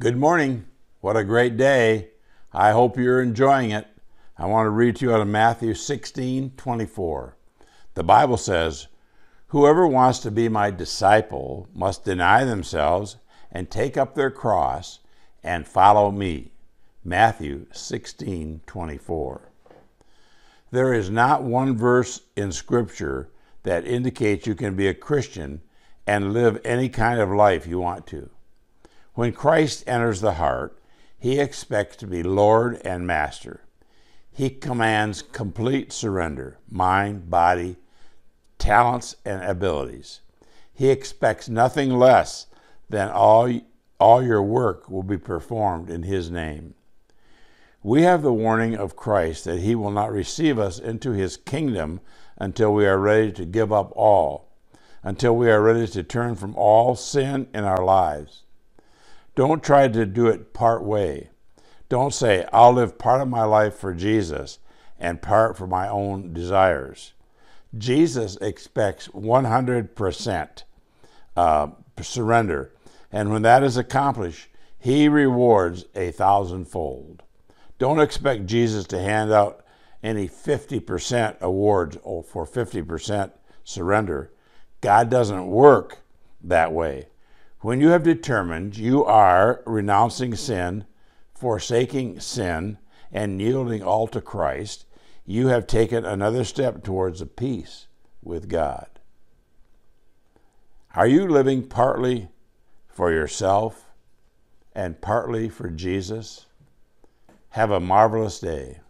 Good morning. What a great day. I hope you're enjoying it. I want to read to you out of Matthew 16 24. The Bible says, Whoever wants to be my disciple must deny themselves and take up their cross and follow me. Matthew 16 24. There is not one verse in Scripture that indicates you can be a Christian and live any kind of life you want to. When Christ enters the heart, he expects to be Lord and Master. He commands complete surrender mind, body, talents, and abilities. He expects nothing less than all, all your work will be performed in His name. We have the warning of Christ that He will not receive us into His kingdom until we are ready to give up all, until we are ready to turn from all sin in our lives. Don't try to do it part way. Don't say, I'll live part of my life for Jesus and part for my own desires. Jesus expects 100% uh, surrender. And when that is accomplished, he rewards a thousandfold. Don't expect Jesus to hand out any 50% awards for 50% surrender. God doesn't work that way. When you have determined you are renouncing sin, forsaking sin, and yielding all to Christ, you have taken another step towards a peace with God. Are you living partly for yourself and partly for Jesus? Have a marvelous day.